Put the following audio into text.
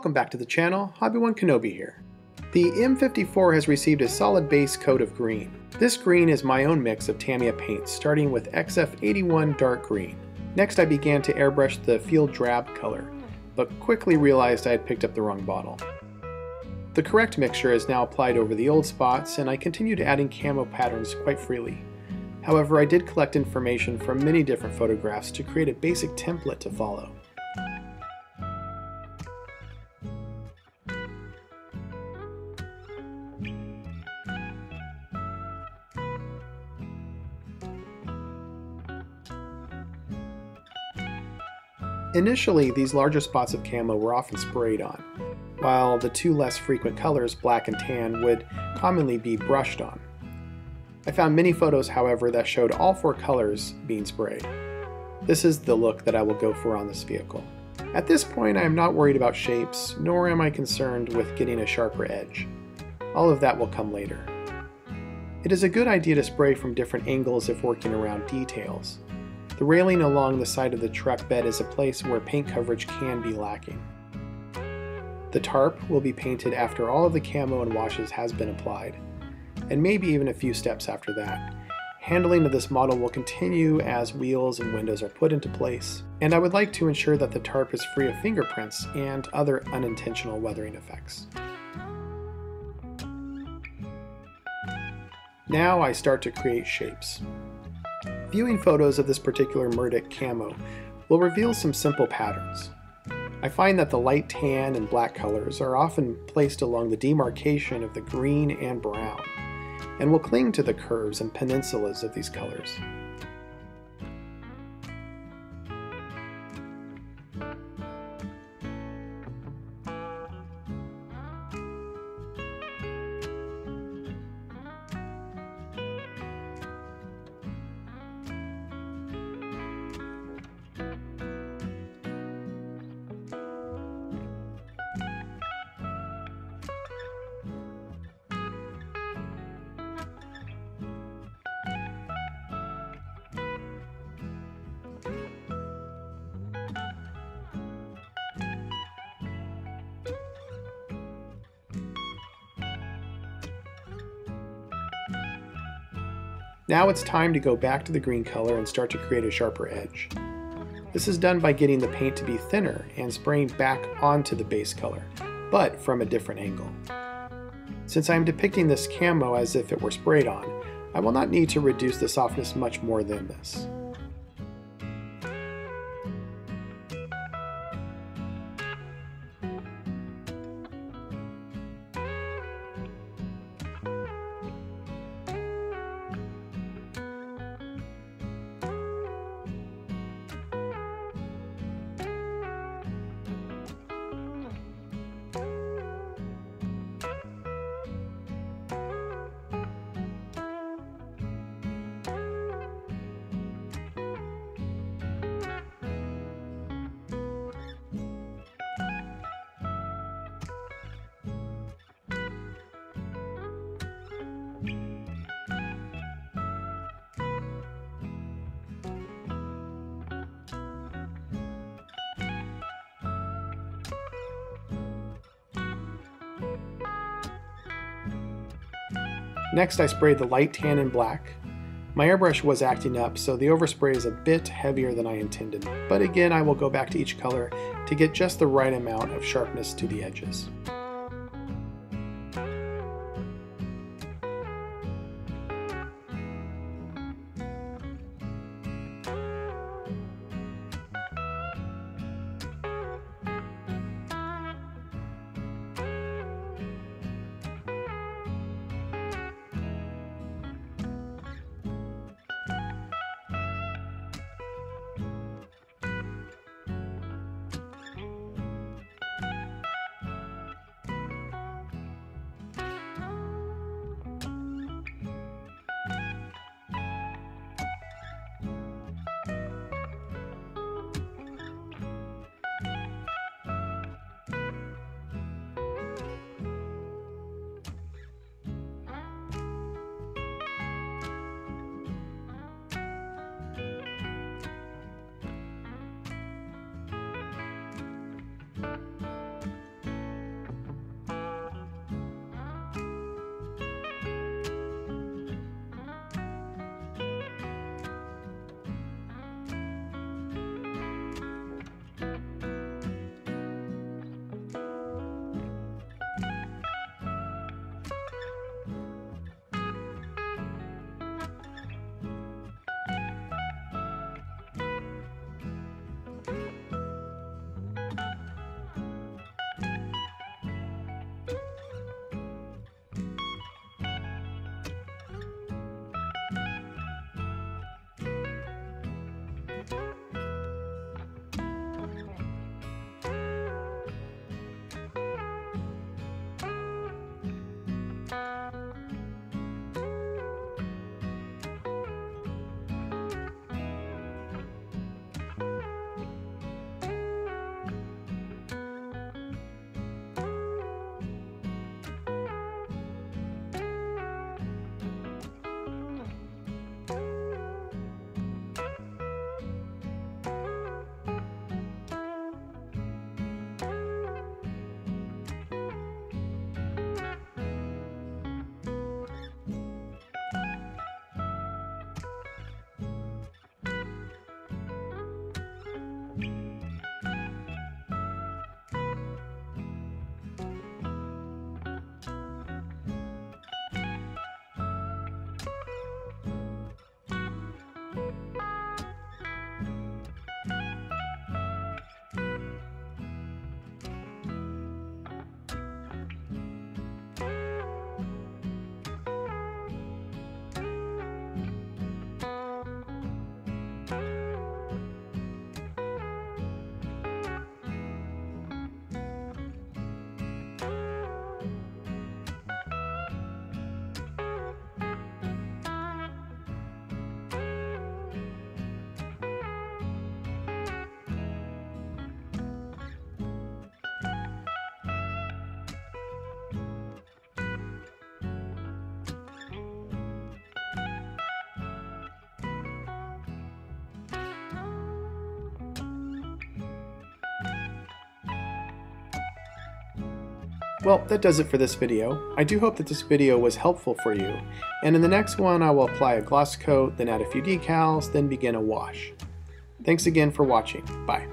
Welcome back to the channel, Hobby-Wan Kenobi here. The M54 has received a solid base coat of green. This green is my own mix of Tamiya paints, starting with XF81 dark green. Next I began to airbrush the field drab color, but quickly realized I had picked up the wrong bottle. The correct mixture is now applied over the old spots, and I continued adding camo patterns quite freely. However, I did collect information from many different photographs to create a basic template to follow. Initially, these larger spots of camo were often sprayed on, while the two less frequent colors, black and tan, would commonly be brushed on. I found many photos, however, that showed all four colors being sprayed. This is the look that I will go for on this vehicle. At this point, I am not worried about shapes, nor am I concerned with getting a sharper edge. All of that will come later. It is a good idea to spray from different angles if working around details. The railing along the side of the truck bed is a place where paint coverage can be lacking. The tarp will be painted after all of the camo and washes has been applied, and maybe even a few steps after that. Handling of this model will continue as wheels and windows are put into place, and I would like to ensure that the tarp is free of fingerprints and other unintentional weathering effects. Now I start to create shapes. Viewing photos of this particular MERDC camo will reveal some simple patterns. I find that the light tan and black colors are often placed along the demarcation of the green and brown, and will cling to the curves and peninsulas of these colors. Now it's time to go back to the green color and start to create a sharper edge. This is done by getting the paint to be thinner and spraying back onto the base color, but from a different angle. Since I am depicting this camo as if it were sprayed on, I will not need to reduce the softness much more than this. Next I sprayed the light tan and black. My airbrush was acting up, so the overspray is a bit heavier than I intended, but again I will go back to each color to get just the right amount of sharpness to the edges. Well, that does it for this video. I do hope that this video was helpful for you, and in the next one I will apply a gloss coat, then add a few decals, then begin a wash. Thanks again for watching. Bye.